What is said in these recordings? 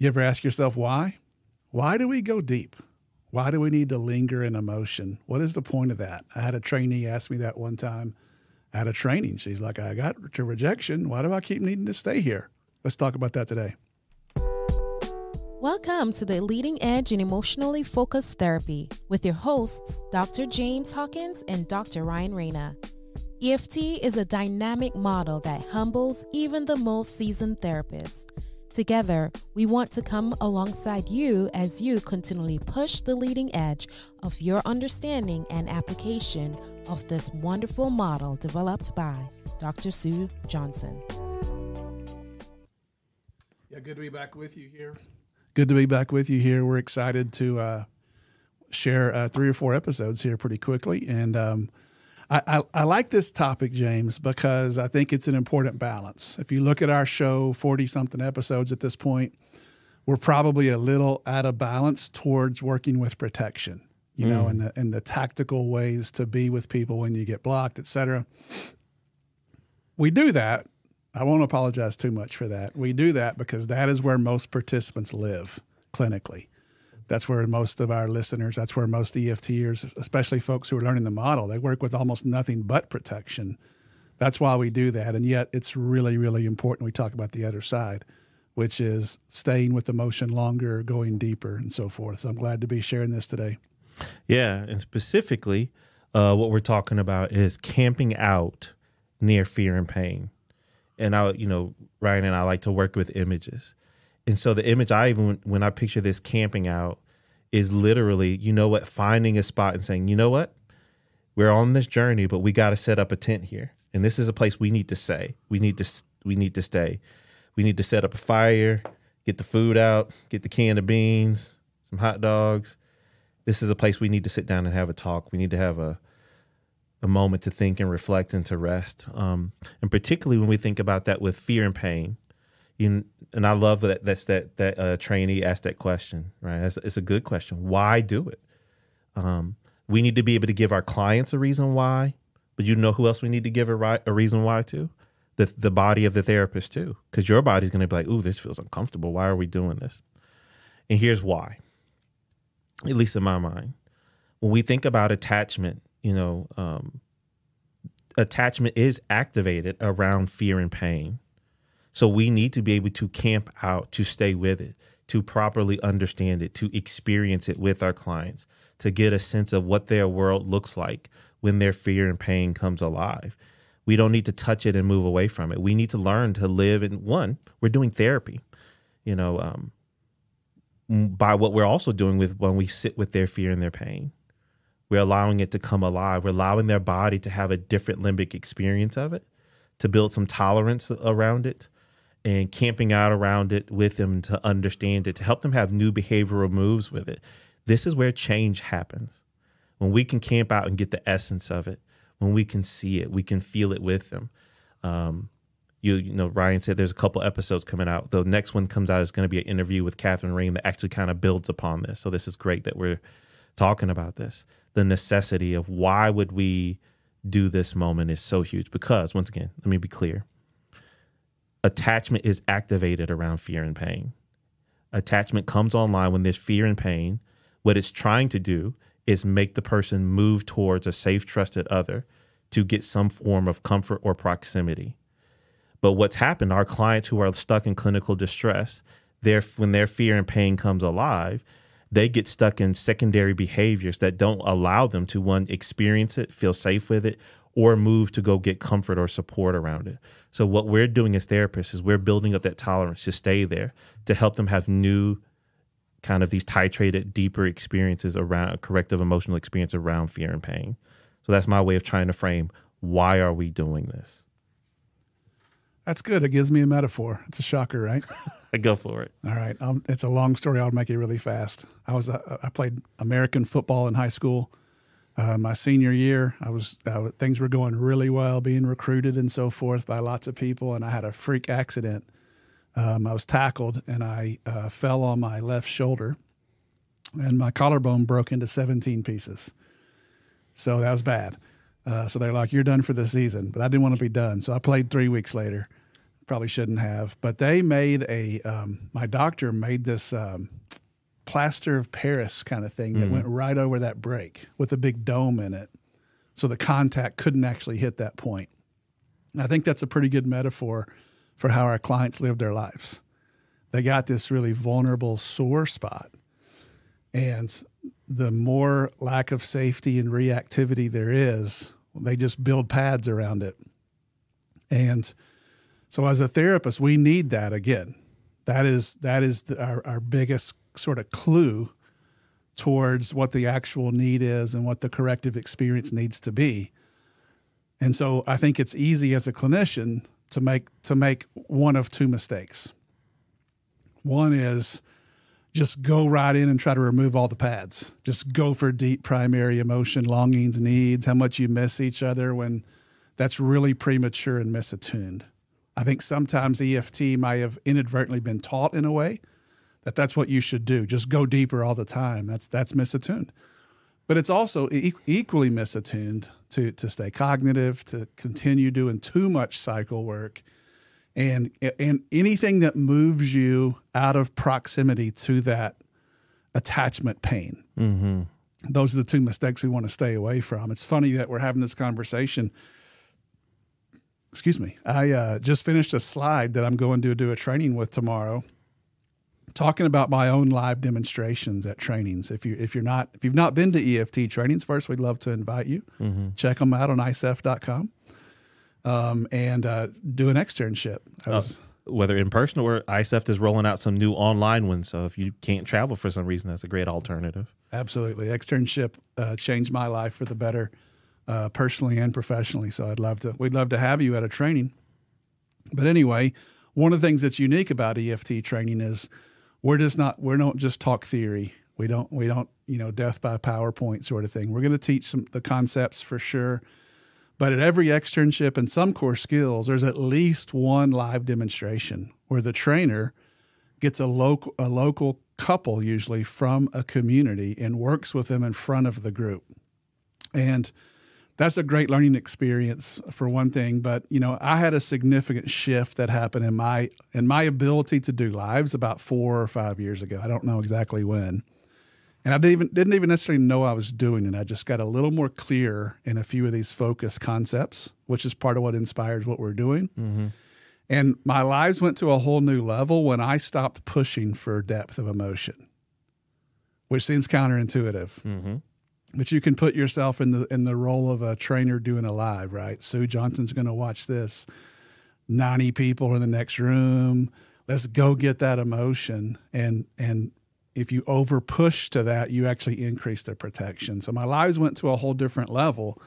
You ever ask yourself why? Why do we go deep? Why do we need to linger in emotion? What is the point of that? I had a trainee ask me that one time at a training. She's like, I got to rejection. Why do I keep needing to stay here? Let's talk about that today. Welcome to the Leading Edge in Emotionally Focused Therapy with your hosts, Dr. James Hawkins and Dr. Ryan Rana. EFT is a dynamic model that humbles even the most seasoned therapists. Together, we want to come alongside you as you continually push the leading edge of your understanding and application of this wonderful model developed by Dr. Sue Johnson. Yeah, good to be back with you here. Good to be back with you here. We're excited to uh, share uh, three or four episodes here pretty quickly. And um, I, I, I, like this topic, James, because I think it's an important balance. If you look at our show, 40 something episodes at this point, we're probably a little out of balance towards working with protection, you mm. know, and the, and the tactical ways to be with people when you get blocked, et cetera. We do that I won't apologize too much for that. We do that because that is where most participants live clinically. That's where most of our listeners, that's where most EFTers, especially folks who are learning the model, they work with almost nothing but protection. That's why we do that. And yet it's really, really important we talk about the other side, which is staying with the emotion longer, going deeper, and so forth. So I'm glad to be sharing this today. Yeah. And specifically, uh, what we're talking about is camping out near fear and pain and I, you know, Ryan and I like to work with images. And so the image I even when I picture this camping out is literally, you know what, finding a spot and saying, you know what, we're on this journey, but we got to set up a tent here, and this is a place we need to stay. We need to we need to stay. We need to set up a fire, get the food out, get the can of beans, some hot dogs. This is a place we need to sit down and have a talk. We need to have a a moment to think and reflect and to rest. Um, and particularly when we think about that with fear and pain, you, and I love that that's that that uh, trainee asked that question. Right, it's, it's, a good question. Why do it? Um, we need to be able to give our clients a reason why, but you know who else we need to give a, right, a reason why to? The the body of the therapist too, because your body's going to be like, "Ooh, this feels uncomfortable. Why are we doing this?" And here's why. At least in my mind, when we think about attachment you know, um, attachment is activated around fear and pain. So we need to be able to camp out, to stay with it, to properly understand it, to experience it with our clients, to get a sense of what their world looks like when their fear and pain comes alive. We don't need to touch it and move away from it. We need to learn to live in one, we're doing therapy, you know, um, by what we're also doing with when we sit with their fear and their pain. We're allowing it to come alive. We're allowing their body to have a different limbic experience of it, to build some tolerance around it, and camping out around it with them to understand it, to help them have new behavioral moves with it. This is where change happens. When we can camp out and get the essence of it, when we can see it, we can feel it with them. Um, you, you know, Ryan said there's a couple episodes coming out. The next one comes out is going to be an interview with Catherine Ream that actually kind of builds upon this. So this is great that we're talking about this the necessity of why would we do this moment is so huge because once again let me be clear attachment is activated around fear and pain. Attachment comes online when there's fear and pain. What it's trying to do is make the person move towards a safe trusted other to get some form of comfort or proximity. But what's happened our clients who are stuck in clinical distress their when their fear and pain comes alive they get stuck in secondary behaviors that don't allow them to one experience it, feel safe with it, or move to go get comfort or support around it. So what we're doing as therapists is we're building up that tolerance to stay there to help them have new kind of these titrated deeper experiences around corrective emotional experience around fear and pain. So that's my way of trying to frame why are we doing this? That's good. It gives me a metaphor. It's a shocker, right? I go for it. All right. Um, it's a long story. I'll make it really fast. I was uh, I played American football in high school. Uh, my senior year, I was uh, things were going really well, being recruited and so forth by lots of people, and I had a freak accident. Um, I was tackled and I uh, fell on my left shoulder, and my collarbone broke into 17 pieces. So that was bad. Uh, so they're like, "You're done for the season," but I didn't want to be done, so I played three weeks later Probably shouldn't have, but they made a. Um, my doctor made this um, plaster of Paris kind of thing that mm-hmm. went right over that break with a big dome in it, so the contact couldn't actually hit that point. And I think that's a pretty good metaphor for how our clients live their lives. They got this really vulnerable sore spot, and the more lack of safety and reactivity there is, they just build pads around it. And so, as a therapist, we need that again. That is that is the, our our biggest sort of clue towards what the actual need is and what the corrective experience needs to be. And so, I think it's easy as a clinician to make to make one of two mistakes. One is just go right in and try to remove all the pads. Just go for deep primary emotion, longings, needs, how much you miss each other when that's really premature and misattuned. I think sometimes EFT might have inadvertently been taught in a way that that's what you should do. Just go deeper all the time. That's that's misattuned. But it's also e- equally misattuned to to stay cognitive, to continue doing too much cycle work and and anything that moves you out of proximity to that attachment pain. Mm-hmm. Those are the two mistakes we want to stay away from. It's funny that we're having this conversation. Excuse me. I uh, just finished a slide that I'm going to do a training with tomorrow, talking about my own live demonstrations at trainings. If you if you're not if you've not been to EFT trainings, first we'd love to invite you. Mm-hmm. Check them out on iceeft.com um, and uh, do an externship. I was, Whether in person or ICEEFT is rolling out some new online ones. So if you can't travel for some reason, that's a great alternative. Absolutely, externship uh, changed my life for the better, uh, personally and professionally. So I'd love to. We'd love to have you at a training. But anyway, one of the things that's unique about EFT training is we're just not we don't just talk theory. We don't we don't you know death by PowerPoint sort of thing. We're going to teach some the concepts for sure. But at every externship and some core skills, there's at least one live demonstration where the trainer gets a local a local couple usually from a community and works with them in front of the group. And that's a great learning experience for one thing, but you know, I had a significant shift that happened in my in my ability to do lives about 4 or 5 years ago. I don't know exactly when. And I didn't even didn't even necessarily know I was doing it. I just got a little more clear in a few of these focus concepts, which is part of what inspires what we're doing. Mm-hmm. And my lives went to a whole new level when I stopped pushing for depth of emotion, which seems counterintuitive. Mm-hmm. But you can put yourself in the in the role of a trainer doing a live, right? Sue Johnson's going to watch this. 90 people in the next room. Let's go get that emotion and and if you over push to that, you actually increase their protection. So my lives went to a whole different level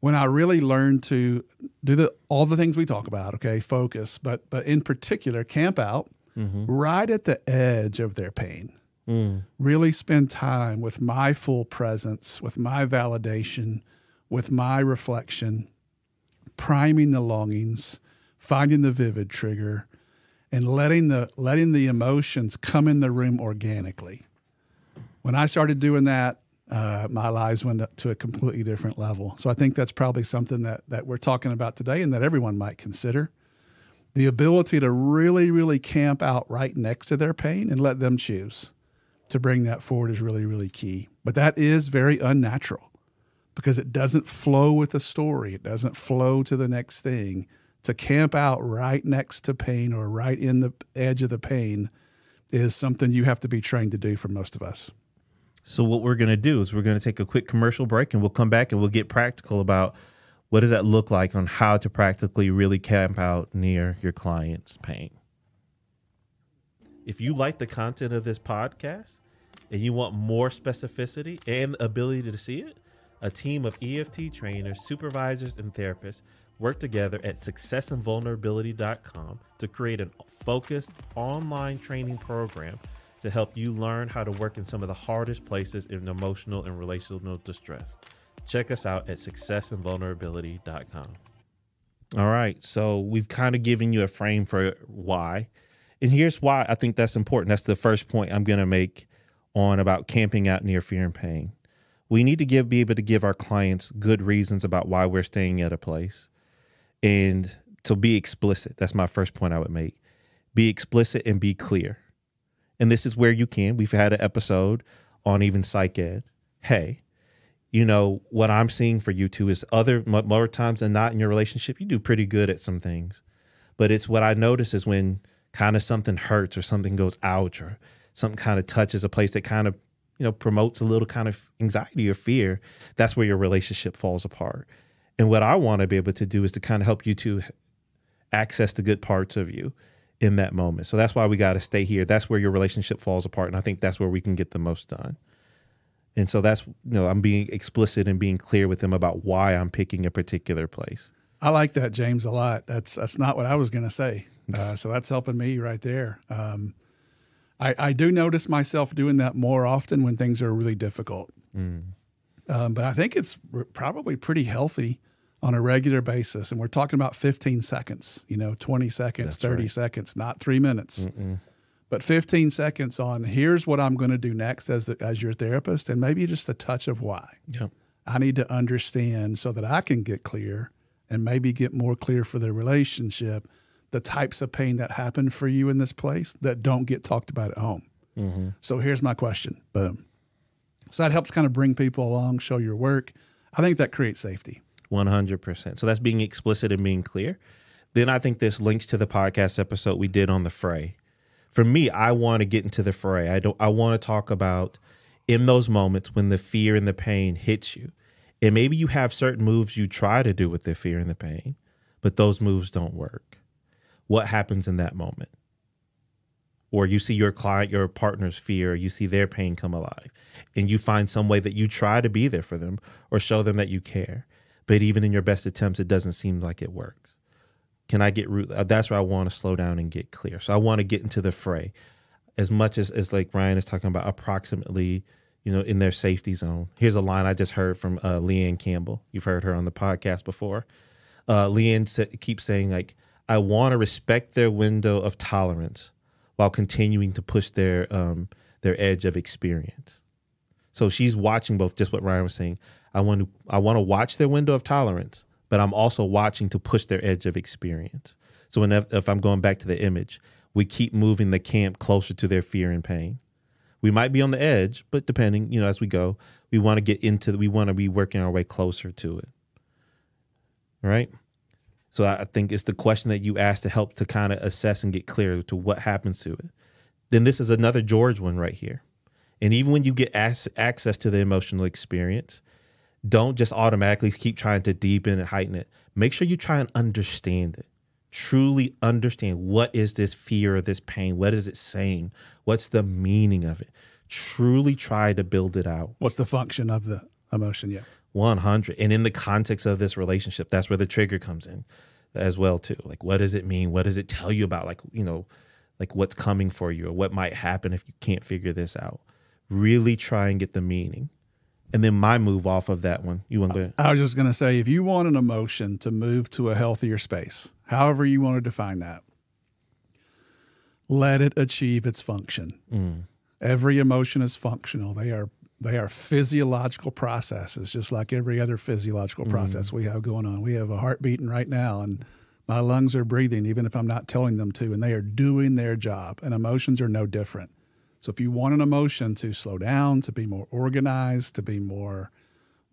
when I really learned to do the all the things we talk about, okay, focus, but but in particular, camp out Mm-hmm. right at the edge of their pain. Mm. Really spend time with my full presence, with my validation, with my reflection, priming the longings, finding the vivid trigger, and letting the letting the emotions come in the room organically. When I started doing that, uh, my lives went up to a completely different level. So I think that's probably something that that we're talking about today, and that everyone might consider. The ability to really, really camp out right next to their pain and let them choose to bring that forward is really, really key. But that is very unnatural because it doesn't flow with the story. It doesn't flow to the next thing. To camp out right next to pain or right in the edge of the pain is something you have to be trained to do for most of us. So what we're going to do is we're going to take a quick commercial break and we'll come back and we'll get practical about what does that look like on how to practically really camp out near your client's pain. If you like the content of this podcast and you want more specificity and ability to see it, a team of EFT trainers, supervisors, and therapists work together at successinvulnerability.com to create a focused online training program to help you learn how to work in some of the hardest places in emotional and relational distress. Check us out at successinvulnerability.com. All right, so we've kind of given you a frame for why. And here's why I think that's important. That's the first point I'm going to make on about camping out near fear and pain. We need to give be able to give our clients good reasons about why we're staying at a place. And to be explicit. That's my first point I would make. Be explicit and be clear. And this is where you can. We've had an episode on even psych ed. Hey, you know what I'm seeing for you two is other more times than not in your relationship, you do pretty good at some things, but it's what I notice is when kind of something hurts or something goes out or something kind of touches a place that kind of you know promotes a little kind of anxiety or fear that's where your relationship falls apart. And what i want to be able to do is to kind of help you to access the good parts of you in that moment. So that's why we got to stay here. That's where your relationship falls apart and i think that's where we can get the most done. And so that's you know i'm being explicit and being clear with them about why i'm picking a particular place i like that james a lot that's that's not what i was going to say uh, so that's helping me right there um, I, I do notice myself doing that more often when things are really difficult. Mm. Um, but I think it's probably pretty healthy on a regular basis. And we're talking about 15 seconds, you know, 20 seconds, That's 30 right. seconds, not three minutes. Mm-mm. But 15 seconds on here's what I'm going to do next as, as your therapist, and maybe just a touch of why. Yep. I need to understand so that I can get clear and maybe get more clear for the relationship the types of pain that happen for you in this place that don't get talked about at home. Mm-hmm. So here's my question. Boom. So that helps kind of bring people along, show your work. I think that creates safety. 100%. So that's being explicit and being clear. Then I think this links to the podcast episode we did on the fray. For me, I want to get into the fray. I don't I want to talk about in those moments when the fear and the pain hits you. And maybe you have certain moves you try to do with the fear and the pain, but those moves don't work what happens in that moment? Or you see your client, your partner's fear, you see their pain come alive, and you find some way that you try to be there for them or show them that you care. But even in your best attempts, it doesn't seem like it works. Can I get root? Uh, that's where I want to slow down and get clear. So I want to get into the fray as much as, as like Ryan is talking about approximately, you know, in their safety zone. Here's a line I just heard from uh, Leanne Campbell. You've heard her on the podcast before. Uh, Leanne sa- keeps saying like, I want to respect their window of tolerance while continuing to push their um, their edge of experience. So she's watching both. Just what Ryan was saying. I want to I want to watch their window of tolerance, but I'm also watching to push their edge of experience. So when if I'm going back to the image, we keep moving the camp closer to their fear and pain. We might be on the edge, but depending, you know, as we go, we want to get into. We want to be working our way closer to it. Right. So I think it's the question that you ask to help to kind of assess and get clear to what happens to it. Then this is another George one right here. And even when you get access to the emotional experience, don't just automatically keep trying to deepen and heighten it. Make sure you try and understand it. Truly understand what is this fear or this pain? What is it saying? What's the meaning of it? Truly try to build it out. What's the function of the emotion? Yeah. 100 and in the context of this relationship that's where the trigger comes in as well too like what does it mean what does it tell you about like you know like what's coming for you or what might happen if you can't figure this out really try and get the meaning and then my move off of that one you want to i was just going to say if you want an emotion to move to a healthier space however you want to define that let it achieve its function mm. every emotion is functional they are they are physiological processes, just like every other physiological process mm we have going on. We have a heart beating right now, and my lungs are breathing, even if I'm not telling them to, and they are doing their job. And emotions are no different. So if you want an emotion to slow down, to be more organized, to be more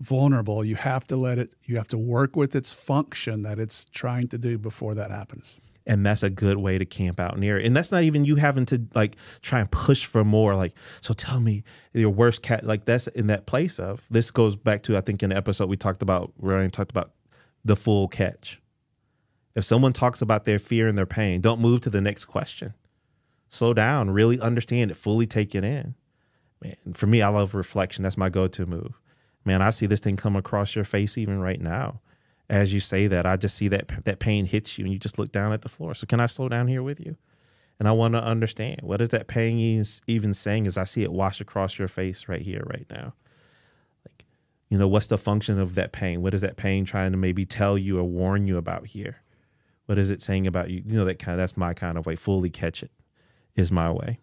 vulnerable, you have to let it, you have to work with its function that it's trying to do before that happens. And that's a good way to camp out near and that's not even you having to like try and push for more like so tell me your worst cat like that's in that place of this goes back to i think in the episode we talked about ryan talked about the full catch. If someone talks about their fear and their pain don't move to the next question slow down really understand it fully take it in man for me i love reflection that's my go-to move man i see this thing come across your face even right now as you say that, I just see that that pain hits you, and you just look down at the floor. So can I slow down here with you? And I want to understand what is that pain even saying? As I see it wash across your face right here, right now. Like, you know, what's the function of that pain? What is that pain trying to maybe tell you or warn you about here? What is it saying about you? You know, that kind of that's my kind of way. Fully catch it is my way.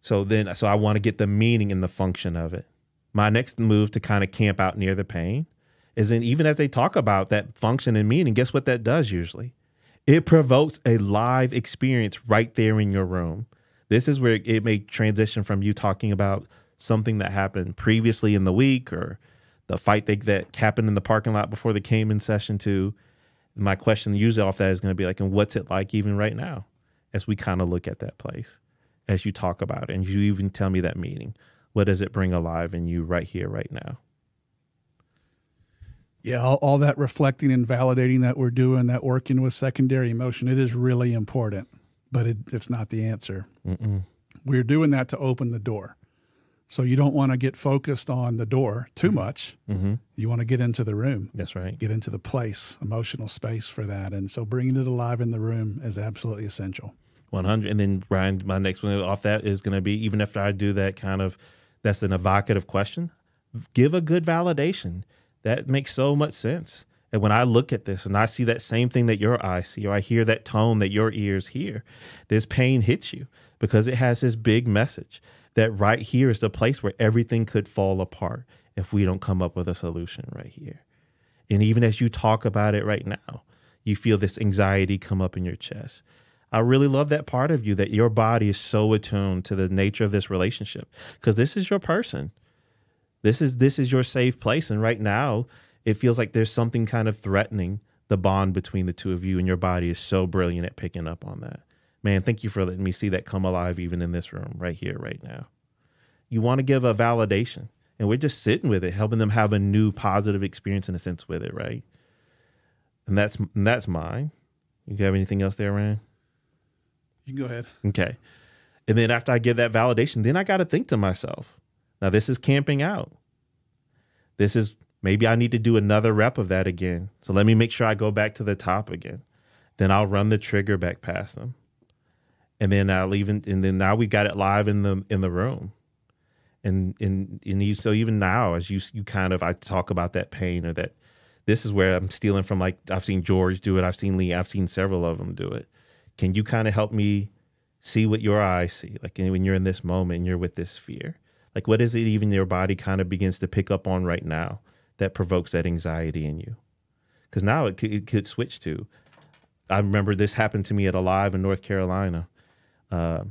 So then, so I want to get the meaning and the function of it. My next move to kind of camp out near the pain is in even as they talk about that function and meaning, guess what that does usually? It provokes a live experience right there in your room. This is where it may transition from you talking about something that happened previously in the week or the fight that, that happened in the parking lot before they came in session to my question usually off that is going to be like, and what's it like even right now as we kind of look at that place, as you talk about it, and you even tell me that meaning. What does it bring alive in you right here, right now? Yeah, all, all that reflecting and validating that we're doing, that working with secondary emotion, it is really important, but it, it's not the answer. Mm-mm. We're doing that to open the door. So you don't want to get focused on the door too much. Mm-hmm. You want to get into the room. That's right. Get into the place, emotional space for that. And so bringing it alive in the room is absolutely essential. 100. And then, Ryan, my next one off that is going to be even after I do that kind of, that's an evocative question, give a good validation that makes so much sense. And when I look at this and I see that same thing that your eyes see, or I hear that tone that your ears hear, this pain hits you because it has this big message that right here is the place where everything could fall apart if we don't come up with a solution right here. And even as you talk about it right now, you feel this anxiety come up in your chest. I really love that part of you that your body is so attuned to the nature of this relationship because this is your person. This is this is your safe place. And right now, it feels like there's something kind of threatening the bond between the two of you, and your body is so brilliant at picking up on that. Man, thank you for letting me see that come alive even in this room, right here, right now. You want to give a validation, and we're just sitting with it, helping them have a new positive experience in a sense with it, right? And that's and that's mine. You have anything else there, Ryan? You can go ahead. Okay. And then after I give that validation, then I got to think to myself, now, this is camping out. This is maybe I need to do another rep of that again. So let me make sure I go back to the top again. Then I'll run the trigger back past them. And then I'll even and then now we got it live in the in the room. And and and you so even now as you you kind of I talk about that pain or that this is where I'm stealing from like I've seen George do it, I've seen Lee, I've seen several of them do it. Can you kind of help me see what your eyes see? Like when you're in this moment and you're with this fear like, what is it even your body kind of begins to pick up on right now that provokes that anxiety in you? Because now it could, it could, switch to. I remember this happened to me at a live in North Carolina. Uh,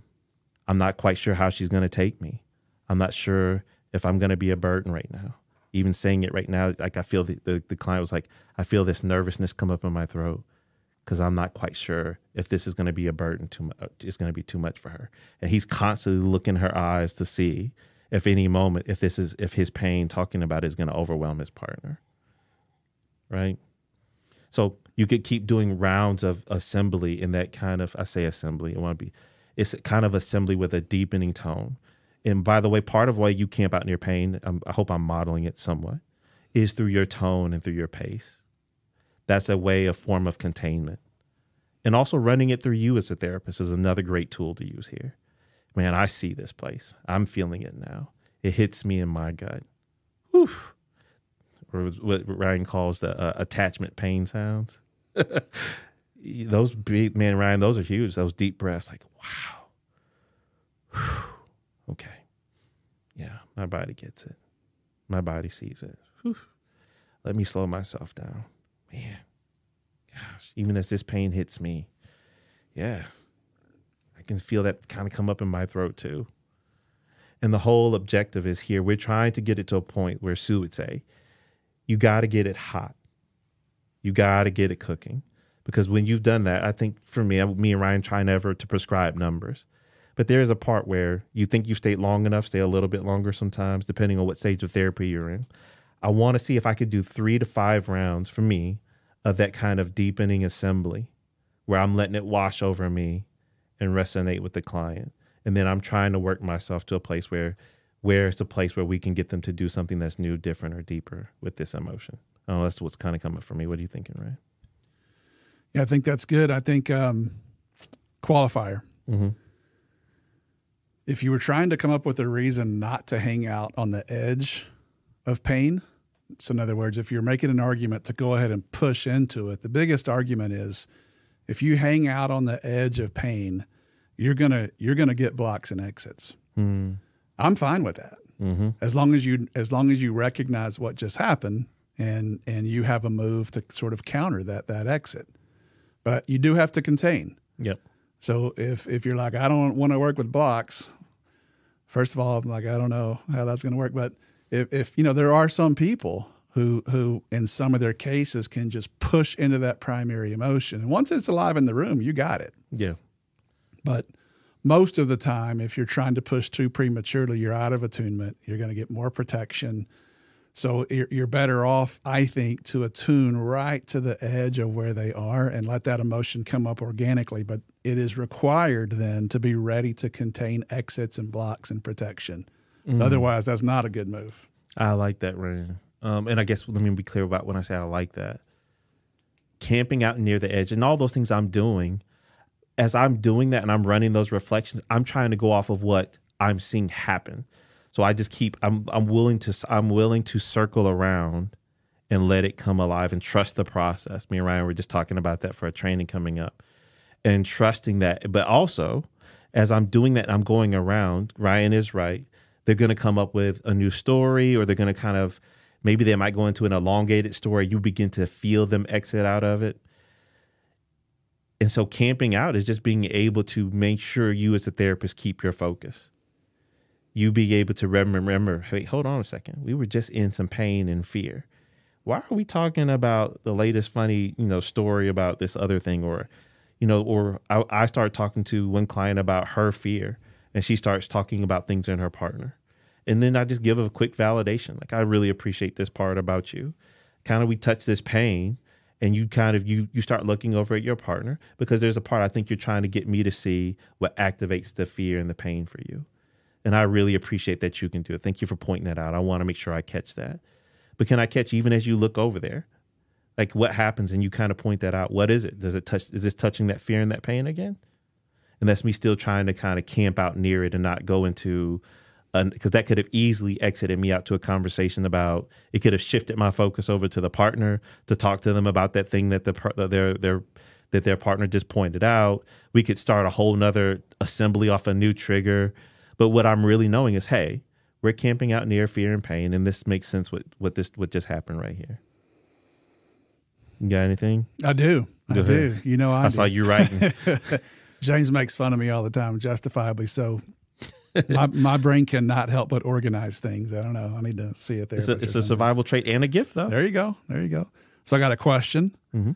I'm not quite sure how she's going to take me. I'm not sure if I'm going to be a burden right now. Even saying it right now, like I feel the, the, the client was like, I feel this nervousness come up in my throat because I'm not quite sure if this is going to be a burden too much. It's going to be too much for her. And he's constantly looking her eyes to see if any moment if this is if his pain talking about is going to overwhelm his partner right so you could keep doing rounds of assembly in that kind of i say assembly i want to be it's kind of assembly with a deepening tone and by the way part of why you camp out in your pain I'm, i hope i'm modeling it somewhat is through your tone and through your pace that's a way a form of containment and also running it through you as a therapist is another great tool to use here man, I see this place. I'm feeling it now. It hits me in my gut. Whew. Or what Ryan calls the uh, attachment pain sounds. those big, man, Ryan, those are huge. Those deep breaths, like, wow. Whew. Okay. Yeah, my body gets it. My body sees it. Whew. Let me slow myself down. Man, gosh, even as this pain hits me, yeah, I can feel that kind of come up in my throat too. And the whole objective is here. We're trying to get it to a point where Sue would say, you got to get it hot. You got to get it cooking. Because when you've done that, I think for me, me and Ryan try never to prescribe numbers. But there is a part where you think you've stayed long enough, stay a little bit longer sometimes, depending on what stage of therapy you're in. I want to see if I could do three to five rounds for me of that kind of deepening assembly where I'm letting it wash over me and resonate with the client. And then I'm trying to work myself to a place where where it's a place where we can get them to do something that's new, different, or deeper with this emotion. Oh, that's what's kind of coming for me. What are you thinking, Ray? Yeah, I think that's good. I think um, qualifier. Mm-hmm. If you were trying to come up with a reason not to hang out on the edge of pain, so in other words, if you're making an argument to go ahead and push into it, the biggest argument is if you hang out on the edge of pain, you're gonna you're gonna get blocks and exits. Mm. I'm fine with that, mm-hmm. as long as you as long as you recognize what just happened and and you have a move to sort of counter that that exit. But you do have to contain. Yep. So if if you're like I don't want to work with blocks, first of all, I'm like I don't know how that's going to work. But if if you know there are some people who who in some of their cases can just push into that primary emotion, and once it's alive in the room, you got it. Yeah. But most of the time, if you're trying to push too prematurely, you're out of attunement. You're going to get more protection. So you're better off, I think, to attune right to the edge of where they are and let that emotion come up organically. But it is required then to be ready to contain exits and blocks and protection. Mm. Otherwise, that's not a good move. I like that, Ryan. Um, and I guess let me be clear about when I say I like that. Camping out near the edge and all those things I'm doing as I'm doing that and I'm running those reflections, I'm trying to go off of what I'm seeing happen. So I just keep I'm I'm willing to I'm willing to circle around and let it come alive and trust the process. Me and Ryan were just talking about that for a training coming up. And trusting that, but also as I'm doing that, I'm going around, Ryan is right. They're going to come up with a new story or they're going to kind of maybe they might go into an elongated story. You begin to feel them exit out of it and so camping out is just being able to make sure you as a therapist keep your focus. You be able to remember, hey, hold on a second. We were just in some pain and fear. Why are we talking about the latest funny, you know, story about this other thing? Or, you know, or I, I start talking to one client about her fear and she starts talking about things in her partner. And then I just give a quick validation. Like, I really appreciate this part about you. Kind of we touch this pain and you kind of you you start looking over at your partner because there's a part I think you're trying to get me to see what activates the fear and the pain for you. And I really appreciate that you can do it. Thank you for pointing that out. I want to make sure I catch that. But can I catch even as you look over there? Like what happens and you kind of point that out. What is it? Does it touch is this touching that fear and that pain again? And that's me still trying to kind of camp out near it and not go into because that could have easily exited me out to a conversation about it could have shifted my focus over to the partner to talk to them about that thing that the their their that their partner just pointed out we could start a whole nother assembly off a new trigger but what i'm really knowing is hey we're camping out near fear and pain and this makes sense what what this what just happened right here you got anything i do Go i do you know i, I saw you writing james makes fun of me all the time justifiably so my, my brain cannot help but organize things. I don't know. I need to see it there. It's a, it's a survival trait and a gift, though. There you go. There you go. So I got a question. Mm-hmm.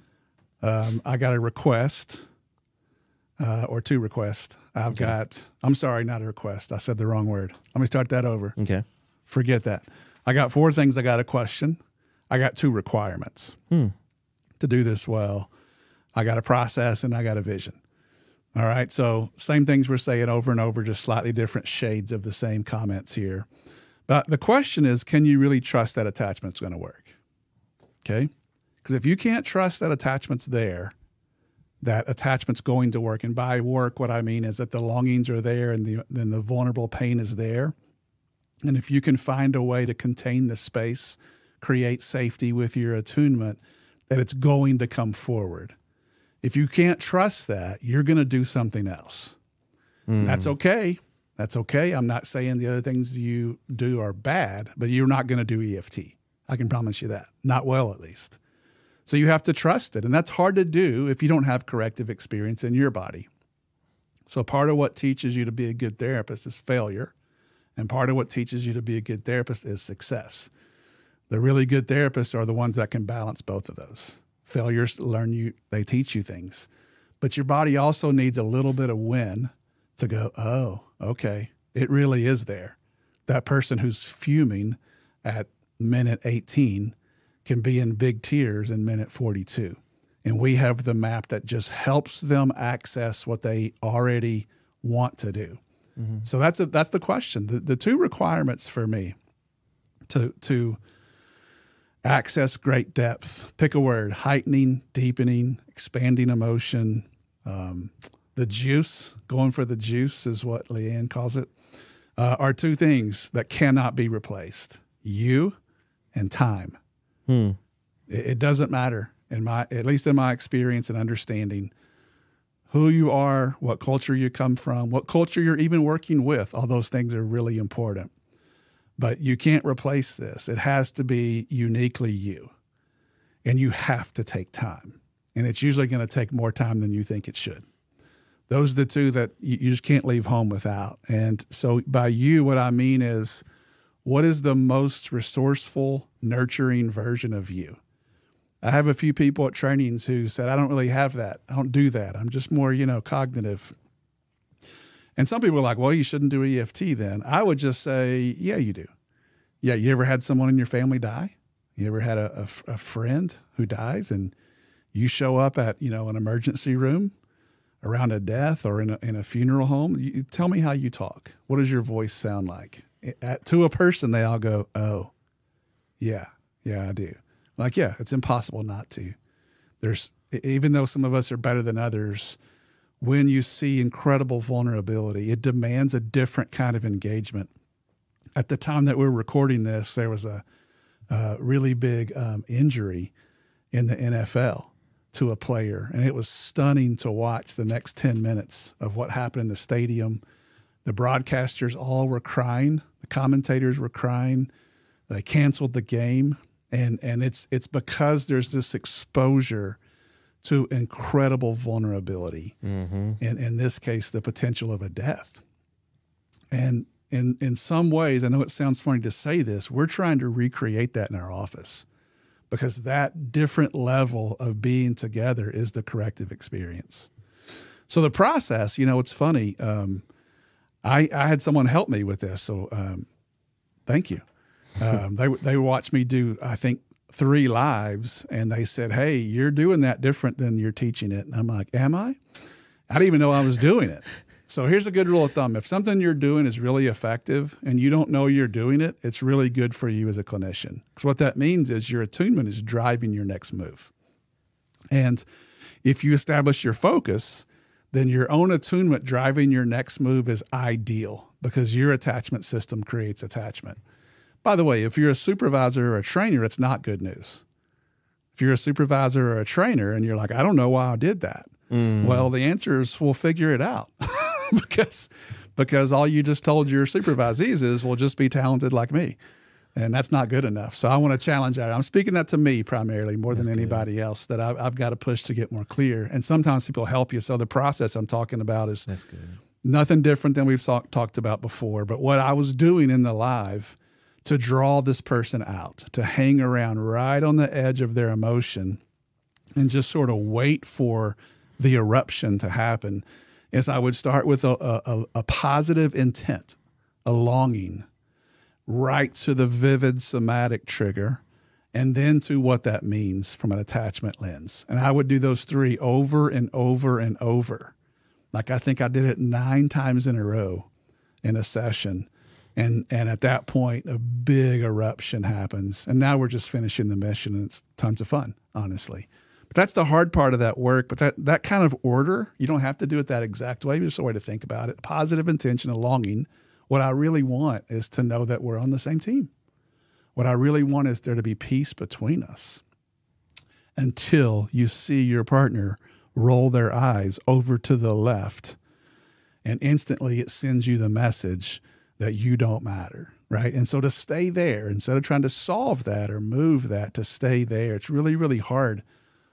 Um, I got a request, uh, or two requests. I've okay. got. I'm sorry, not a request. I said the wrong word. Let me start that over. Okay. Forget that. I got four things. I got a question. I got two requirements hmm. to do this well. I got a process and I got a vision. All right. So, same things we're saying over and over, just slightly different shades of the same comments here. But the question is can you really trust that attachment's going to work? Okay. Because if you can't trust that attachment's there, that attachment's going to work. And by work, what I mean is that the longings are there and the, then the vulnerable pain is there. And if you can find a way to contain the space, create safety with your attunement, that it's going to come forward. If you can't trust that, you're going to do something else. Mm. That's okay. That's okay. I'm not saying the other things you do are bad, but you're not going to do EFT. I can promise you that. Not well, at least. So you have to trust it. And that's hard to do if you don't have corrective experience in your body. So part of what teaches you to be a good therapist is failure. And part of what teaches you to be a good therapist is success. The really good therapists are the ones that can balance both of those failures learn you they teach you things but your body also needs a little bit of win to go oh okay it really is there that person who's fuming at minute 18 can be in big tears in minute 42 and we have the map that just helps them access what they already want to do mm-hmm. so that's a, that's the question the, the two requirements for me to to access great depth. Pick a word heightening, deepening, expanding emotion. Um, the juice, going for the juice is what Leanne calls it, uh, are two things that cannot be replaced you and time. Hmm. It, it doesn't matter, in my, at least in my experience and understanding. Who you are, what culture you come from, what culture you're even working with, all those things are really important. but you can't replace this. It has to be uniquely you, and you have to take time. And it's usually going to take more time than you think it should. Those are the two that you, you just can't leave home without. And so, by you, what I mean is, what is the most resourceful, nurturing version of you? I have a few people at trainings who said, I don't really have that. I don't do that. I'm just more, you know, cognitive. And some people are like, well, you shouldn't do EFT then. I would just say, yeah, you do. Yeah, you ever had someone in your family die? You ever had a, a, a friend who dies and you show up at, you know, an emergency room around a death or in a, in a funeral home? You, tell me how you talk. What does your voice sound like? At, to a person, they all go, oh, yeah, yeah, I do. Like, yeah, it's impossible not to. There's, even though some of us are better than others, when you see incredible vulnerability, it demands a different kind of engagement. At the time that we're recording this, there was a, a really big um, injury in the NFL to a player, and it was stunning to watch the next 10 minutes of what happened in the stadium. The broadcasters all were crying, the commentators were crying. They canceled the game, and and it's it's because there's this exposure to incredible vulnerability. Mm-hmm. And in this case, the potential of a death. And in, in some ways, I know it sounds funny to say this, we're trying to recreate that in our office because that different level of being together is the corrective experience. So the process, you know, it's funny. Um, I, I had someone help me with this. So um, thank you. Um, they, they watched me do, I think, three lives and they said, Hey, you're doing that different than you're teaching it. And I'm like, Am I? I didn't even know I was doing it. So here's a good rule of thumb. If something you're doing is really effective and you don't know you're doing it, it's really good for you as a clinician. Because what that means is your attunement is driving your next move. And if you establish your focus, then your own attunement driving your next move is ideal because your attachment system creates attachment. By the way, if you're a supervisor or a trainer, it's not good news. If you're a supervisor or a trainer and you're like, I don't know why I did that. Mm. Well, the answer is we'll figure it out because because all you just told your supervisees is we'll just be talented like me. And that's not good enough. So I want to challenge that. I'm speaking that to me primarily more that's than anybody good. else that I've, I've, got to push to get more clear. And sometimes people help you. So the process I'm talking about is nothing different than we've talk, talked about before. But what I was doing in the live to draw this person out, to hang around right on the edge of their emotion and just sort of wait for the eruption to happen is I would start with a, a, a positive intent, a longing, right to the vivid somatic trigger, and then to what that means from an attachment lens. And I would do those three over and over and over. Like I think I did it nine times in a row in a session and and at that point a big eruption happens. And now we're just finishing the mission and it's tons of fun honestly. But that's the hard part of that work. But that that kind of order you don't have to do it that exact way. There's a way to think about it. Positive intention and longing. What i really want is to know that we're on the same team. What i really want is there to be peace between us until you see your partner roll their eyes over to the left and instantly it sends you the message that you don't matter, right? And so to stay there, instead of trying to solve that or move that, to stay there, it's really, really hard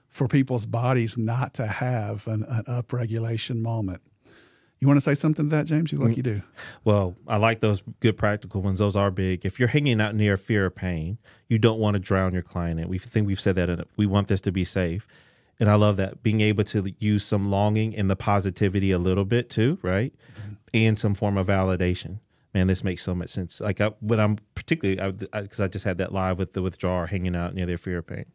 for people's bodies not to have an, an upregulation moment. You want to say something to that, James? You look, you do. Well, I like those good practical ones. Those are big. If you're hanging out near fear or pain, you don't want to drown your client in. We think we've said that. We want this to be safe, and I love that being able to use some longing and the positivity a little bit too, right, mm-hmm. and some form of validation man, this makes so much sense. Like I, when I'm particularly because I, I, just had that live with the withdrawer hanging out near their fear pain.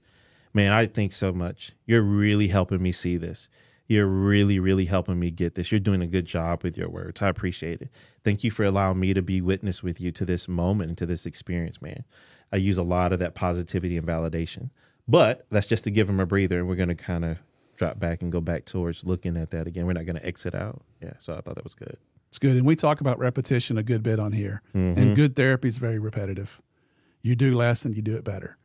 Man, I think so much. You're really helping me see this. You're really, really helping me get this. You're doing a good job with your words. I appreciate it. Thank you for allowing me to be witness with you to this moment and to this experience, man. I use a lot of that positivity and validation. But that's just to give them a breather, and we're going to kind of drop back and go back towards looking at that again. We're not going to exit out. Yeah, so I thought that was good. It's good. And we talk about repetition a good bit on here. Mm-hmm. And good therapy is very repetitive. You do less and you do it better.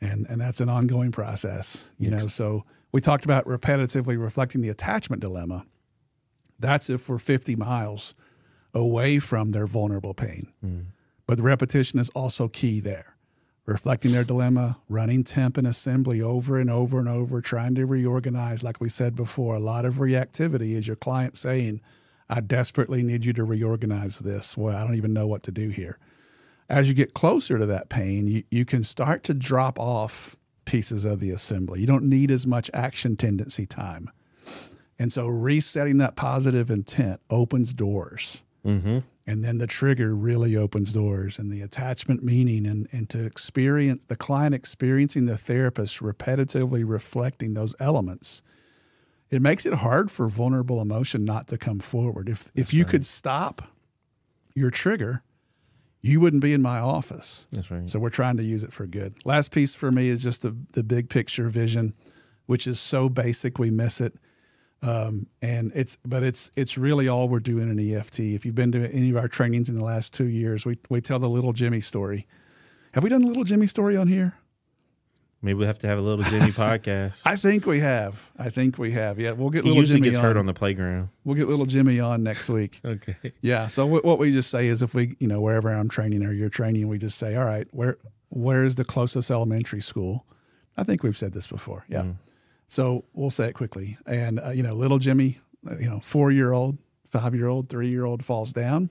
And and that's an ongoing process, you yes. know. So we talked about repetitively reflecting the attachment dilemma. That's if we're 50 miles away from their vulnerable pain. Mm. But the repetition is also key there. Reflecting their dilemma, running temp and assembly over and over and over, trying to reorganize. Like we said before, a lot of reactivity is your client saying, I desperately need you to reorganize this. Well, I don't even know what to do here. As you get closer to that pain, you, you can start to drop off pieces of the assembly. You don't need as much action tendency time. And so resetting that positive intent opens doors. Mm-hmm. And then the trigger really opens doors and the attachment meaning and, and to experience the client experiencing the therapist repetitively reflecting those elements. It makes it hard for vulnerable emotion not to come forward. If if you right. could stop your trigger, you wouldn't be in my office. That's right. So we're trying to use it for good. Last piece for me is just the, the big picture vision, which is so basic we miss it. Um, and it's but it's it's really all we're doing in EFT. If you've been to any of our trainings in the last two years, we we tell the little Jimmy story. Have we done a little Jimmy story on here? Maybe we have to have a little Jimmy podcast. I think we have. I think we have. Yeah, we'll get he little usually Jimmy gets on. hurt on the playground. We'll get little Jimmy on next week. Okay. Yeah. So what what we just say is if we, you know, wherever I'm training or you're training, we just say, all right, where where is the closest elementary school? I think we've said this before. Yeah. So we'll say it quickly. And uh, you know, little Jimmy, uh, you know, four year old, five year old, three year old falls down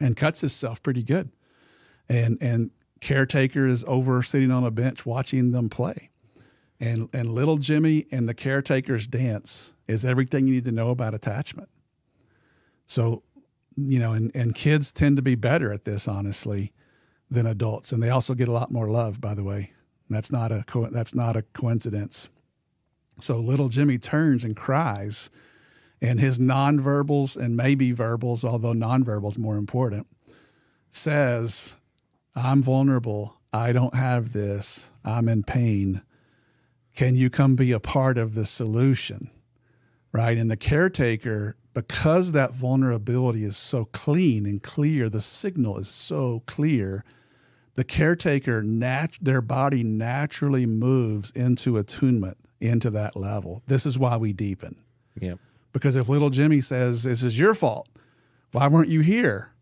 and cuts himself pretty good. And and caretaker is over sitting on a bench watching them play. And and little Jimmy and the caretaker's dance is everything you need to know about attachment. So, you know, and, and kids tend to be better at this, honestly, than adults, and they also get a lot more love. By the way, that's not a that's not a coincidence. So little Jimmy turns and cries, and his nonverbals and maybe verbals, although nonverbals more important, says, "I'm vulnerable. I don't have this. I'm in pain. Can you come be a part of the solution?" Right, and the caretaker because that vulnerability is so clean and clear, the signal is so clear, the caretaker, nat- their body naturally moves into attunement into that level. This is why we deepen. Yep. Because if little Jimmy says, This is your fault, why weren't you here?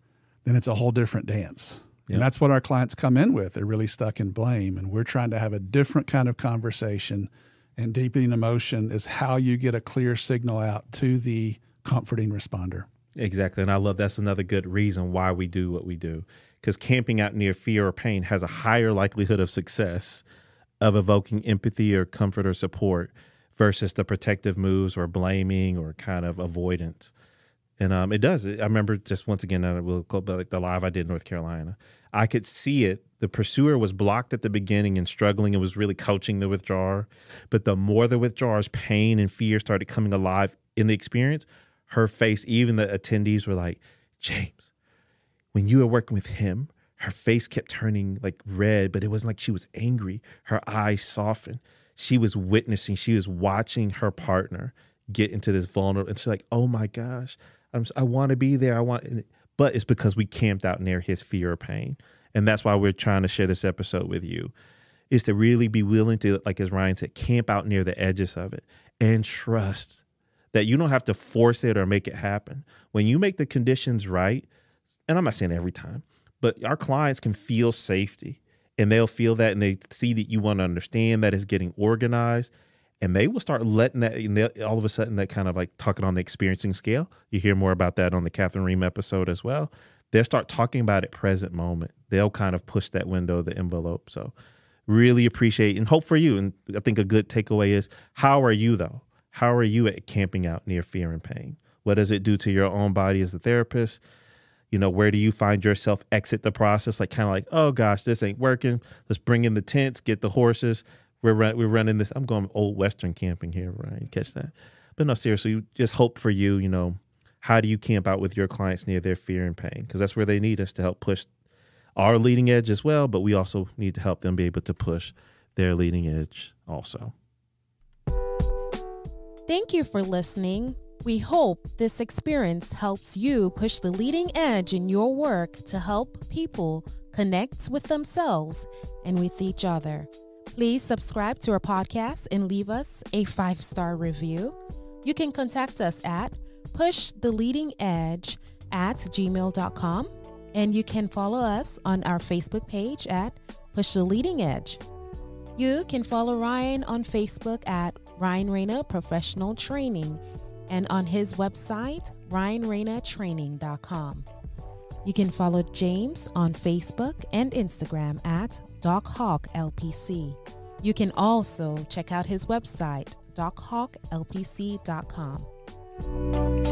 Then it's a whole different dance. Yep. And that's what our clients come in with. They're really stuck in blame. And we're trying to have a different kind of conversation. And deepening emotion is how you get a clear signal out to the comforting responder. Exactly. And I love that's another good reason why we do what we do. Because camping out near fear or pain has a higher likelihood of success of evoking empathy or comfort or support versus the protective moves or blaming or kind of avoidance. And um, it does. I remember just once again, I will like the live I did in North Carolina. I could see it. The pursuer was blocked at the beginning and struggling and was really coaching the withdrawer. But the more the withdrawer's pain and fear started coming alive in the experience, her face, even the attendees were like, James, when you were working with him, her face kept turning like red, but it wasn't like she was angry. Her eyes softened. She was witnessing, she was watching her partner get into this vulnerable. And she's like, oh my gosh, I'm, I want to be there. I want, but it's because we camped out near his fear or pain. And that's why we're trying to share this episode with you is to really be willing to, like as Ryan said, camp out near the edges of it and trust that you don't have to force it or make it happen. When you make the conditions right, and I'm not saying every time, but our clients can feel safety and they'll feel that and they see that you want to understand that it's getting organized and they will start letting that and they'll- all of a sudden that kind of like talking on the experiencing scale. You hear more about that on the Kathryn Rheem episode as well. They'll start talking about it present moment. They'll kind of push that window the envelope. So really appreciate and hope for you and i think a good takeaway is how are you though? How are you at camping out near fear and pain? What does it do to your own body as a therapist? You know where do you find yourself exit the process? Like kind of like oh gosh this ain't working. Let's bring in the tents get the horses we're run, we're running this i'm going old western camping here right catch that but no seriously just hope for you you know how do you camp out with your clients near their fear and pain because that's where they need us to help push our leading edge as well but we also need to help them be able to push their leading edge also Thank you for listening. We hope this experience helps you push the leading edge in your work to help people connect with themselves and with each other. Please subscribe to our podcast and leave us a five star review. You can contact us at pushtheleadingedge at gmail.com And you can follow us on our Facebook page at Push the Leading Edge. You can follow Ryan on Facebook at Ryan Rana Professional Training and on his website, ryanranatraining.com. You can follow James on Facebook and Instagram at DocHawkLPC. You can also check out his website, dochawklpc.com.